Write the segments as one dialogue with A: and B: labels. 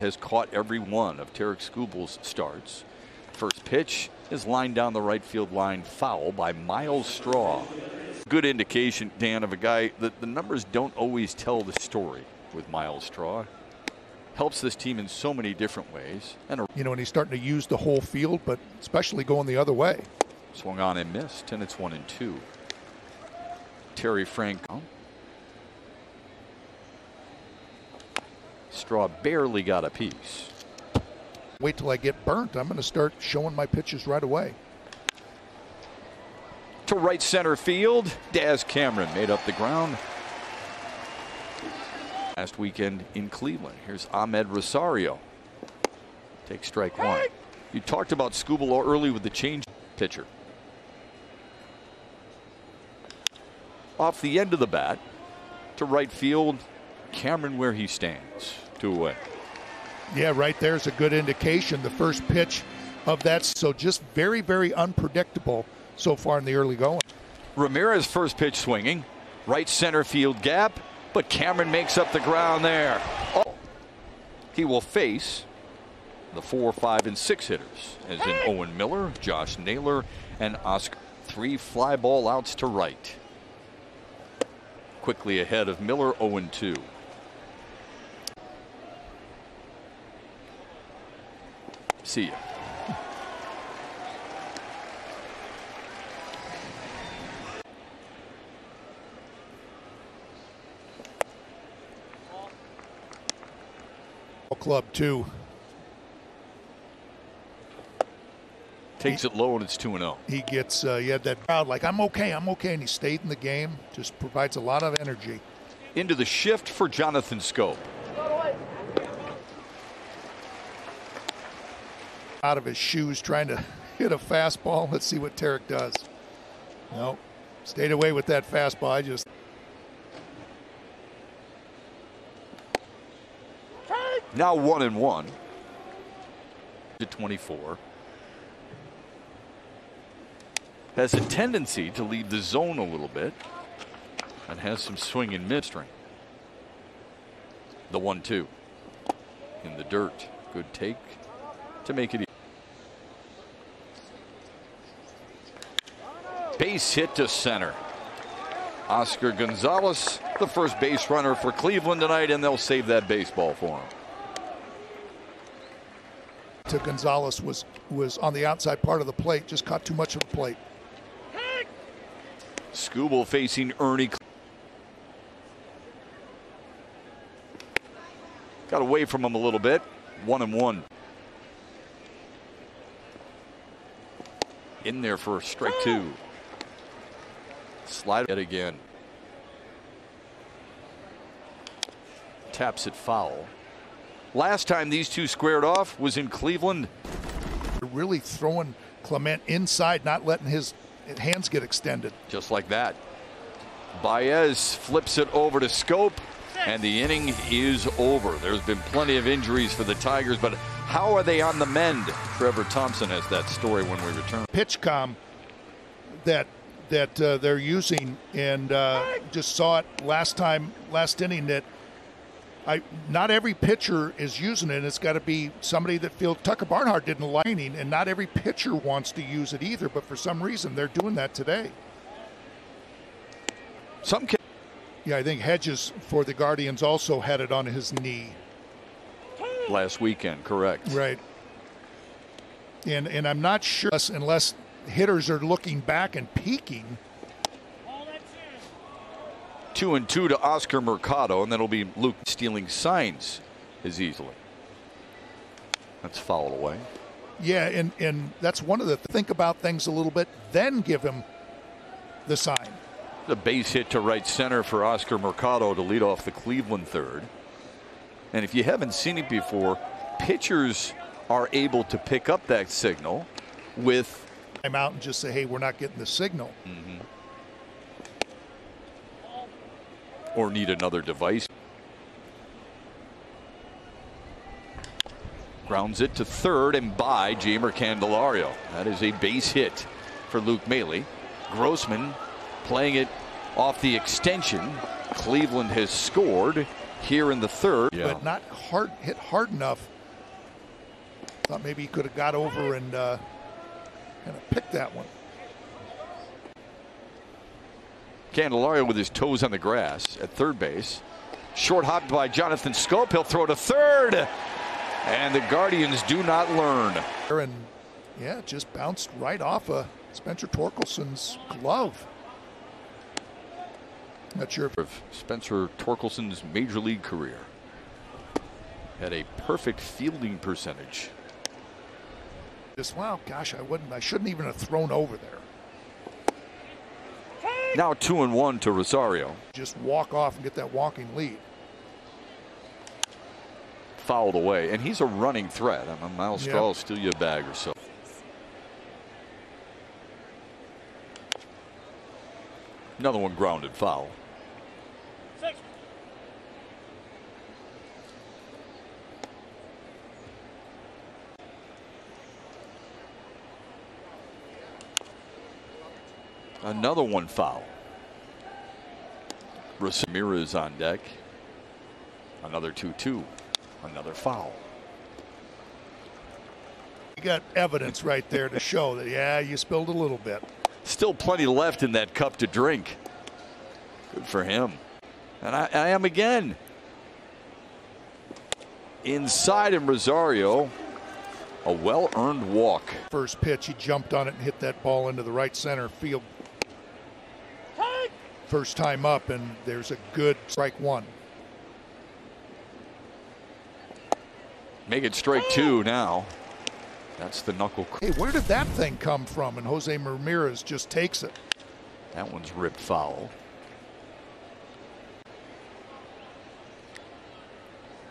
A: has caught every one of Tarik Skubal's starts. First pitch is lined down the right field line foul by Myles Straw. Good indication, Dan, of a guy that the numbers don't always tell the story with Myles Straw. Helps this team in so many different ways. And a
B: You know, and he's starting to use the whole field, but especially going the other way.
A: swung on and missed, and it's one and two. Terry Franco. Straw barely got a piece.
B: Wait till I get burnt. I'm going to start showing my pitches right away.
A: to right center field. Daz Cameron made up the ground. Last weekend in Cleveland. Here's Amed Rosario. Take strike one. You talked about Scubalo early with the change pitcher. Off the end of the bat to right field. Cameron where he stands. Two away.
B: Yeah, right there's a good indication. The first pitch of that. So just very, very unpredictable so far in the early going.
A: Ramirez first pitch swinging, right center field gap, but Cameron makes up the ground there. Oh, he will face the four, five, and six hitters, as in Owen Miller, Josh Naylor, and Oscar. Three fly ball outs to right. Quickly ahead of Miller, 0 2. See ya.
B: Club two.
A: Takes it low and it's 2 0.
B: He gets, uh, he had that crowd like, I'm okay, I'm okay. And he stayed in the game. Just provides a lot of energy.
A: Into the shift for Jonathan Schoop.
B: Out of his shoes trying to hit a fastball. Let's see what Tarik does. Nope. Stayed away with that fastball. I just.
A: Now one and one. To 24. Has a tendency to leave the zone a little bit. And has some swing in midstream. The one two. In the dirt. Good take to make it. Base hit to center. Oscar Gonzalez, the first base runner for Cleveland tonight, and they'll save that baseball for him.
B: To Gonzalez was was on the outside part of the plate, just caught too much of the plate.
A: Skubal facing Ernie. Got away from him a little bit. One and one. In there for strike two. Slide it again. Taps it foul. Last time these two squared off was in Cleveland.
B: Really throwing Clement inside, not letting his hands get extended.
A: Just like that. Baez flips it over to Schoop, and the inning is over. There's been plenty of injuries for the Tigers, but how are they on the mend? Trevor Thompson has that story when we return.
B: PitchCom that that uh, they're using, and uh, just saw it last time, last inning. That I not every pitcher is using it. It's got to be somebody that feels Tucker Barnhart did in the lining, and not every pitcher wants to use it either. But for some reason, they're doing that today.
A: Some ca-
B: Yeah, I think Hedges for the Guardians also had it on his knee.
A: last weekend, correct.
B: Right. And and I'm not sure unless, unless hitters are looking back and peeking.
A: Two and two to Oscar Mercado, and then it'll be Luke stealing signs as easily. That's fouled away.
B: Yeah, and and that's one of the think about things a little bit, then give him the sign.
A: The base hit to right center for Oscar Mercado to lead off the Cleveland third. And if you haven't seen it before, pitchers are able to pick up that signal with
B: I'm out and just say, hey, we're not getting the signal.
A: or need another device. Grounds it to third and by Jeimer Candelario. That is a base hit for Luke Maile. Grossman playing it off the extension. Cleveland has scored here in the third.
B: but not hard hit hard enough. Thought maybe he could have got over and uh, kind of pick that one.
A: Candelario with his toes on the grass at third base. Short hopped by Jonathan Schoop. He'll throw to third. And the Guardians do not learn.
B: And yeah, just bounced right off of Spencer Torkelson's glove. Not sure if
A: of Spencer Torkelson's major league career. Had a perfect fielding percentage.
B: Just wow, gosh, I wouldn't I shouldn't even have thrown over there.
A: Now two and one to Rosario.
B: Just walk off and get that walking lead.
A: Fouled away, and he's a running threat. I mean, Myles
B: Yep.
A: Straw steal you a bag or so. Another one grounded foul. Another one foul. Ramirez on deck. Another 2 2. Another foul.
B: You got evidence right there to show that yeah, you spilled a little bit.
A: Still plenty left in that cup to drink. Good for him. And I, I am again. Inside in Rosario. A well earned walk.
B: First pitch, he jumped on it and hit that ball into the right center field. First time up, and there's a good strike one.
A: Make it strike two now. That's the knuckle.
B: Hey, where did that thing come from? And Jose Ramirez just takes it.
A: That one's ripped foul.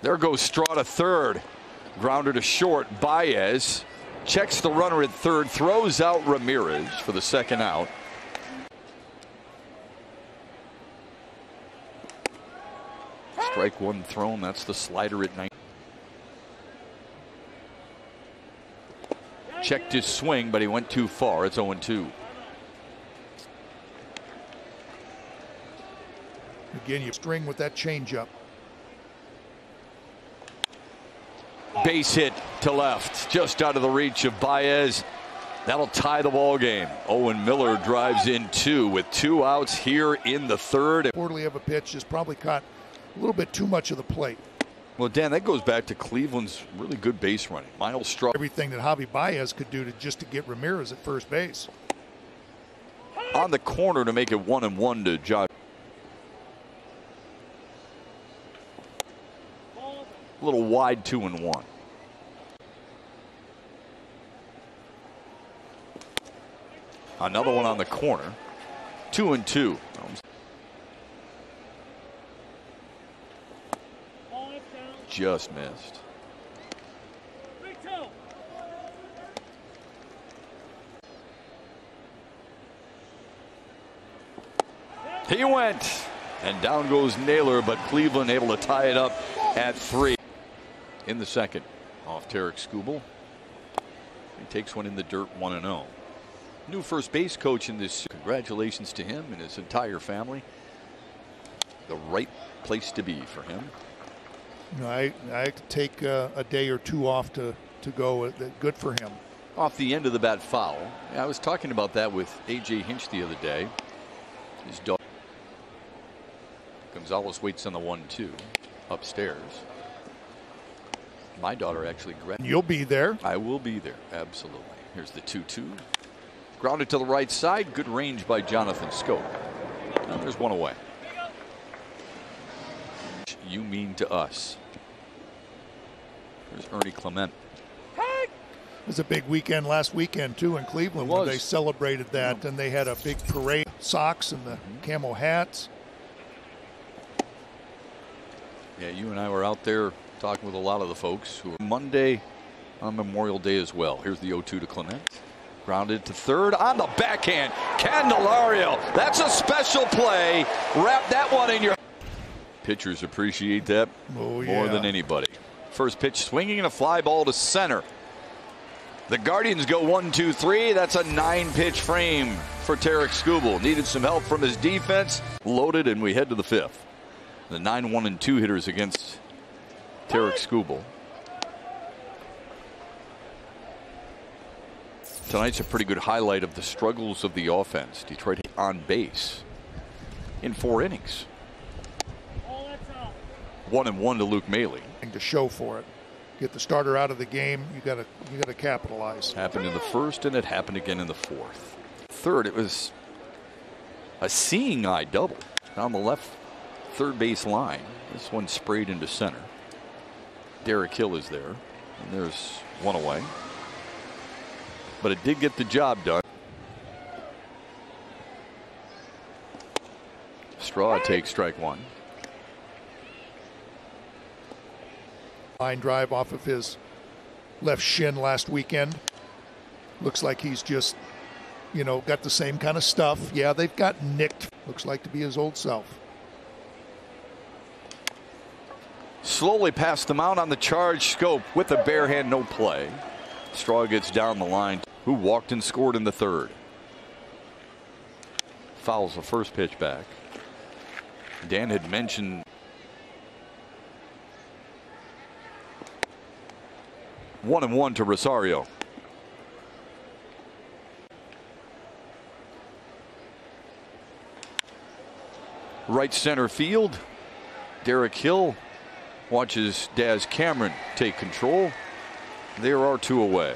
A: There goes Straw to third. Grounder to short. Baez checks the runner at third, throws out Ramirez for the second out. Strike one thrown. That's the slider at 9. Checked his swing, but he went too far. It's 0 2.
B: Again, you string with that changeup.
A: Base hit to left, just out of the reach of Baez. That'll tie the ball game. Owen Miller drives in two with two outs here in the third.
B: Poorly of a pitch, is probably caught a little bit too much of the plate.
A: Well, Dan, that goes back to Cleveland's really good base running. Myles Straw
B: Everything that Javi Baez could do to just to get Ramirez at first base.
A: on the corner to make it one and one to Josh. A little wide two and one. Another one on the corner. Two and two. Just missed. He went. And down goes Naylor, but Cleveland able to tie it up at three. In the second, off Tarik Skubal. He takes one in the dirt 1 and 0. New first base coach in this. Congratulations to him and his entire family. The right place to be for him.
B: You know, I I take uh, a day or two off to to go. Uh, Good for him.
A: Off the end of the bat foul. I was talking about that with A.J. Hinch the other day. His dog. Gonzalez waits on the 1 2 upstairs. My daughter actually
B: you'll be there.
A: I will be there. Absolutely. Here's the 2 2. Grounded to the right side. Good range by Jonathan Schoop. And there's one away. You mean to us. There's Ernie Clement.
B: It was a big weekend last weekend too in Cleveland
A: It
B: when they celebrated that, and they had a big parade, socks and the mm-hmm. camo hats.
A: Yeah, you and I were out there talking with a lot of the folks who are Monday on Memorial Day as well. Here's the 0 2 to Clement. Grounded to third on the backhand. Candelario. That's a special play. Wrap that one in your. Pitchers appreciate that
B: Oh,
A: more than anybody. First pitch swinging and a fly ball to center. The Guardians go one, two, three. That's a nine pitch frame for Tarik Skubal. Needed some help from his defense. Loaded, and we head to the fifth. The 9 1 and 2 hitters against Tarik Skubal. Tonight's a pretty good highlight of the struggles of the offense. Detroit on base in four innings. One and one to Luke Maile.
B: To show for it, get the starter out of the game. You got to you got to capitalize.
A: Happened in the first, and it happened again in the fourth. Third, it was a seeing eye double on the left third base line. This one sprayed into center. Derek Hill is there, and there's one away but it did get the job done. Straw takes strike one.
B: Line drive off of his left shin last weekend. Looks like he's just, you know, got the same kind of stuff. Yeah, they've got nicked. Looks like to be his old self.
A: Slowly past the mound on the charge. Schoop with a bare hand, no play. Straw gets down the line who walked and scored in the third. Fouls the first pitch back. Dan had mentioned one and one to Rosario. Right center field. Derek Hill watches Daz Cameron take control. There are two away.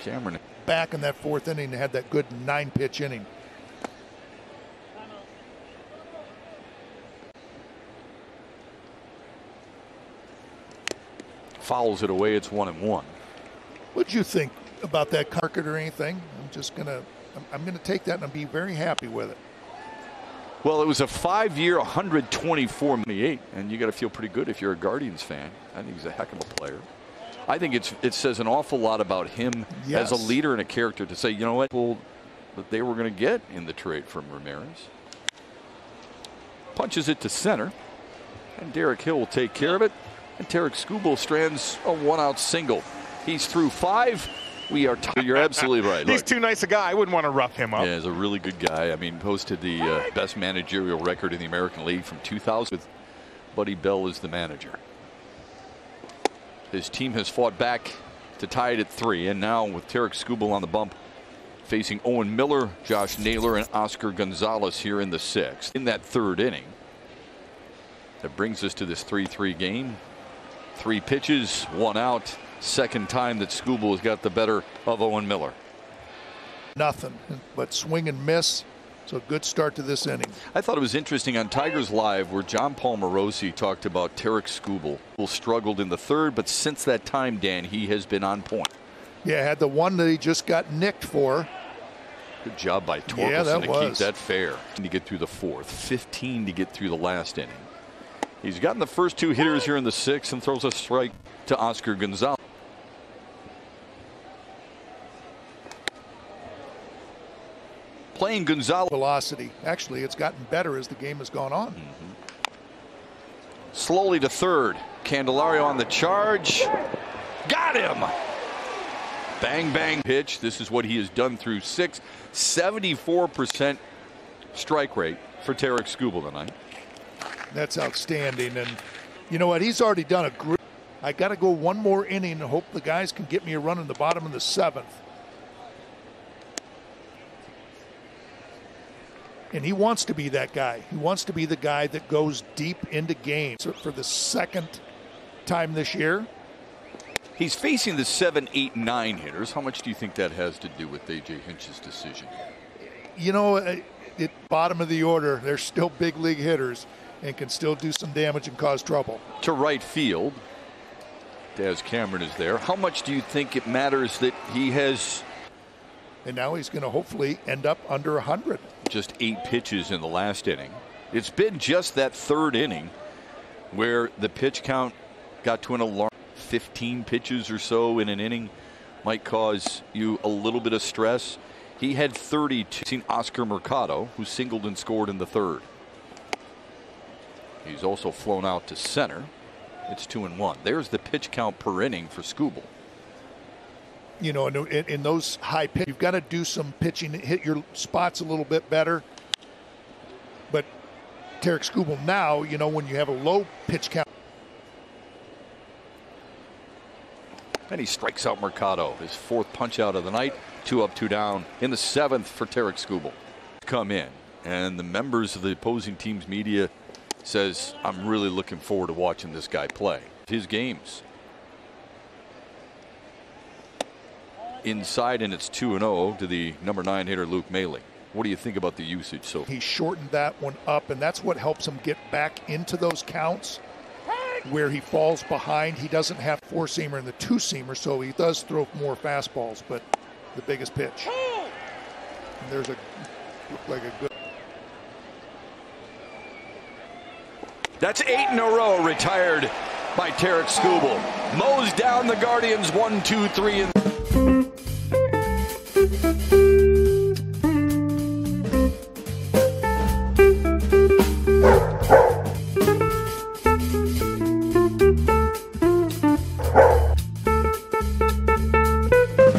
A: Cameron.
B: Back in that fourth inning, had that good nine pitch inning.
A: Fouls it away. It's one and one.
B: What'd you think about that carpet or anything? I'm just gonna, I'm, I'm gonna take that and I'll be very happy with it.
A: Well, it was a five-year, 124 million, and you got to feel pretty good if you're a Guardians fan. I think he's a heck of a player. I think it's it says an awful lot about him
B: yes.
A: as a leader and a character to say, you know what, well, that they were going to get in the trade from Ramirez. Punches it to center, and Derek Hill will take care of it. And Tarik Skubal strands a one-out single. He's through five. We are. You're absolutely right.
C: He's Look, too nice a guy. I wouldn't want to rough him up.
A: Yeah, he's a really good guy. I mean, posted the uh, best managerial record in the American League from 2000 with Buddy Bell as the manager. His team has fought back to tie it at three, and now with Tarik Skubal on the bump, facing Owen Miller, Josh Naylor, and Oscar Gonzalez here in the sixth. In that third inning, that brings us to this 3-3 game. Three pitches, one out. Second time that Skubal has got the better of Owen Miller.
B: Nothing but swing and miss. So good start to this inning.
A: I thought it was interesting on Tigers Live where Jon Paul Morosi talked about Tarik Skubal, struggled in the third, but since that time, Dan, he has been on point.
B: Yeah, had the one that he just got nicked for.
A: Good job by Torkelson
B: yeah,
A: to
B: was.
A: keep that fair. To get through the fourth, 15 to get through the last inning. He's gotten the first two hitters here in the sixth and throws a strike to Oscar Gonzalez. playing Gonzalez.
B: Velocity. Actually, it's gotten better as the game has gone on. Mm
A: -hmm. Slowly to third. Candelario on the charge. Got him. Bang, bang pitch. This is what he has done through six. 74% strike rate for Tarik Skubal tonight.
B: That's outstanding. And you know what? He's already done a great. I got to go one more inning and hope the guys can get me a run in the bottom of the seventh. And he wants to be that guy. He wants to be the guy that goes deep into games for the second time this year.
A: He's facing the seven, eight, nine hitters. How much do you think that has to do with AJ Hinch's decision?
B: You know, uh, at bottom of the order, they're still big league hitters and can still do some damage and cause trouble.
A: To right field, Daz Cameron is there. How much do you think it matters that he has
B: and now he's going to hopefully end up under 100.
A: Just eight pitches in the last inning. It's been just that third inning where the pitch count got to an alarm 15 pitches or so in an inning might cause you a little bit of stress. He had 32. Seen Oscar Mercado, who singled and scored in the third. He's also flown out to center. It's two and one. There's the pitch count per inning for Skubal
B: you know, in, in those high pitch, you've got to do some pitching, hit your spots a little bit better. But Tarik Skubal now, you know, when you have a low pitch count.
A: And he strikes out Mercado, his fourth punch out of the night. Two up, two down in the seventh for Tarik Skubal. Come in, and the members of the opposing team's media says, I'm really looking forward to watching this guy play. His games. Inside, and it's 2 0 to the number nine hitter, Luke Maile. What do you think about the usage so
B: He shortened that one up, and that's what helps him get back into those counts where he falls behind. He doesn't have four seamer and the two seamer, so he does throw more fastballs, but the biggest pitch. And there's a like a good.
A: That's eight in a row retired by Tarik Skubal. Mows down the Guardians one, two, three, and